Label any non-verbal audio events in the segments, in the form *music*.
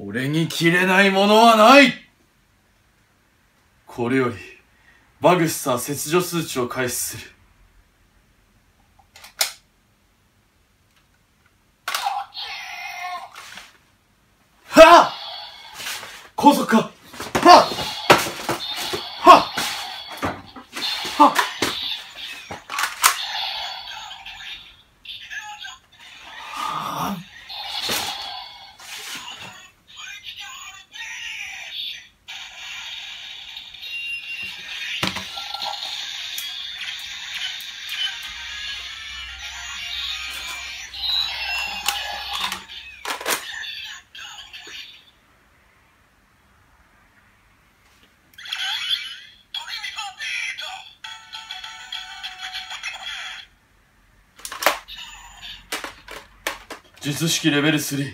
俺に切れないものはない。これより、バグスター切除数値を開始する。はあ高速かはあ術式レベル3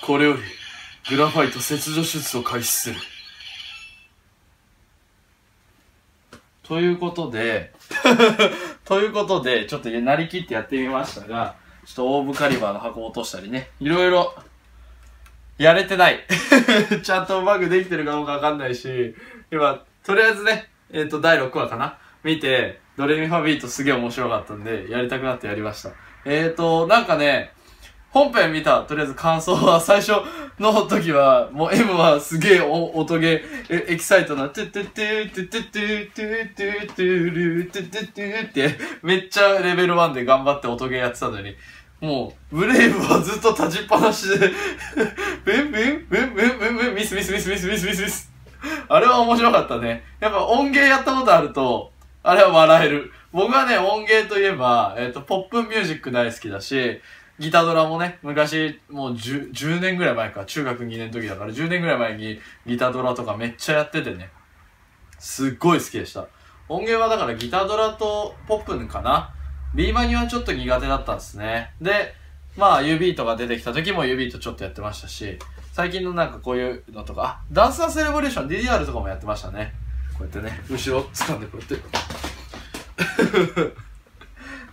これよりグラファイト切除手術を開始する。ということで *laughs* ということで、ちょっとなりきってやってみましたが、ちょっとオーブカリバーの箱を落としたりね、いろいろ、やれてない。*laughs* ちゃんとうまくできてるかどうかわかんないし、今、とりあえずね、えっ、ー、と、第6話かな？見て、ドレミファビートすげえ面白かったんで、やりたくなってやりました。えっ、ー、と、なんかね、本編見た、とりあえず感想は、最初の時は、もう M はすげえ音ゲー、エキサイトな、トゥトゥトゥトゥトゥトゥトゥトゥトゥルトゥトゥトゥって、めっちゃレベル1で頑張って音ゲーやってたのに、もう、ブレイブはずっと立ちっぱなしでブンブンブンブンブンブンミスミスミスミスミスミスミス。あれは面白かったね。やっぱ音ゲーやったことあると、あれは笑える。僕はね、音ゲーといえば、えっ、ー、と、ポップンミュージック大好きだし、ギタードラもね、昔、もう 10, 10年ぐらい前か、中学2年の時だから10年ぐらい前にギタードラとかめっちゃやっててね、すっごい好きでした。音源はだからギタードラとポップンかな ?B マニはちょっと苦手だったんですね。で、まあ、指とか出てきた時も指とちょっとやってましたし、最近のなんかこういうのとか、あ、ダンスアセレブレーション DDR とかもやってましたね。こうやってね、後ろ掴んでこうやって *laughs*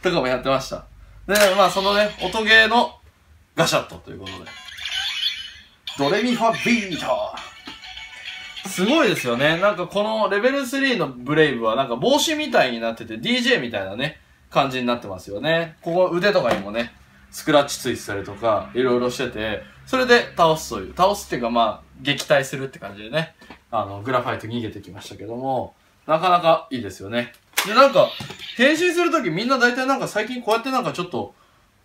とかもやってました。で、まあそのね、音ゲーのガシャットということで。ドレミファビートすごいですよね。なんかこのレベル3のブレイブはなんか帽子みたいになってて DJ みたいなね、感じになってますよね。ここ腕とかにもね、スクラッチついてたりとか、いろいろしてて、それで倒すという、倒すっていうかまあ、撃退するって感じでね、あの、グラファイト逃げてきましたけども、なかなかいいですよね。で、なんか、変身するときみんな大体なんか最近こうやってなんかちょっと、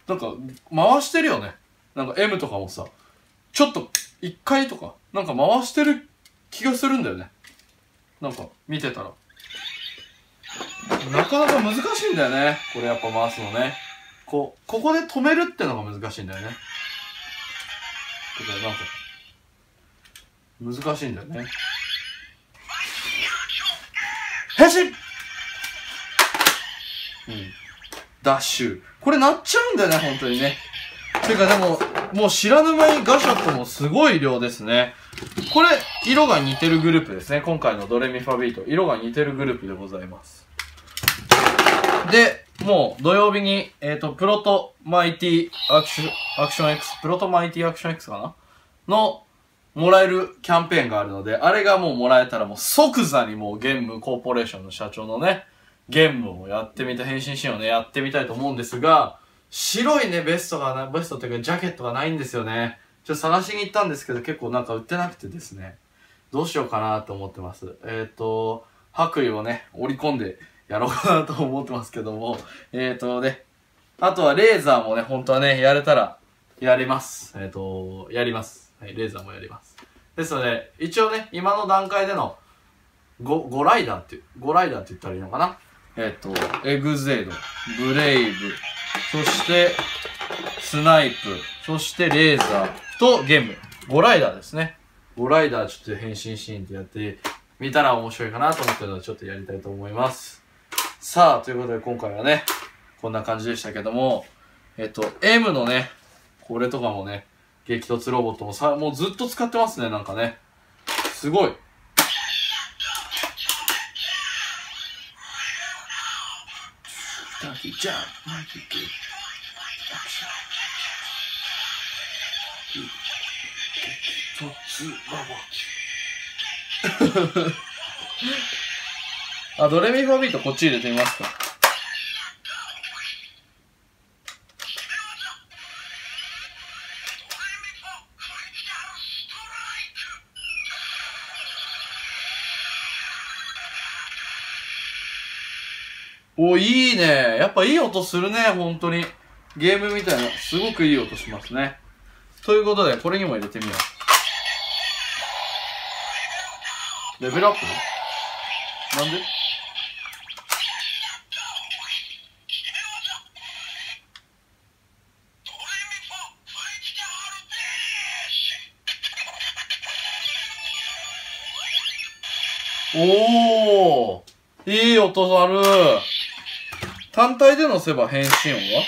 なんか回してるよね。なんか M とかもさ、ちょっと一回とか、なんか回してる気がするんだよね。なんか見てたら。なかなか難しいんだよね。これやっぱ回すのね。こう、ここで止めるってのが難しいんだよね。とから、なんか、難しいんだよね。変身うん。ダッシュ。これなっちゃうんだよね、本当にね。てかでも、もう知らぬ間にガシャットもすごい量ですね。これ、色が似てるグループですね。今回のドレミファビート。色が似てるグループでございます。で、もう土曜日に、えっ、ー、と、プロトマイティアクション、アクション X、プロトマイティアクション X かな？の、もらえるキャンペーンがあるので、あれがもうもらえたらもう即座にもうゲームコーポレーションの社長のね、ゲームをやってみた、変身シーンをね、やってみたいと思うんですが、白いね、ベストがな、ベストっていうかジャケットがないんですよね。ちょっと探しに行ったんですけど、結構なんか売ってなくてですね、どうしようかなと思ってます。えっ、ー、と、白衣をね、織り込んでやろうかなと思ってますけども、えっ、ー、とね、あとはレーザーもね、本当はね、やれたら、やります。えっ、ー、と、やります。はい、レーザーもやります。ですので、一応ね、今の段階での、ゴ、ゴライダーって、ゴライダーって言ったらいいのかなえっ、と、エグゼイド、ブレイブ、そして、スナイプ、そしてレーザーとゲンム。5ライダーですね。5ライダーちょっと変身シーンってやってみたら面白いかなと思ってるのでちょっとやりたいと思います。さあ、ということで今回はね、こんな感じでしたけども、えっと、M のね、これとかもね、激突ロボットもさ、もうずっと使ってますね、なんかね。すごい。ジャンマジックアクション激突ロボあ、ドレミファビートこっち入れてみますか。お、いいね。やっぱいい音するね、本当に。ゲームみたいな、すごくいい音しますね。ということで、これにも入れてみよう。レベルアップ？なんで？おーいい音ある単体でのせば変身音は？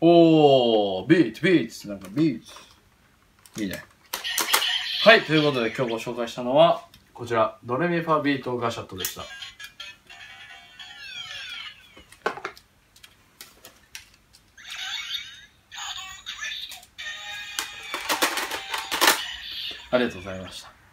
おー、ビーツ、ビーツ、なんかビーツ。いいね。はい、ということで今日ご紹介したのは、こちら、ドレミファビートガシャットでした。ありがとうございました。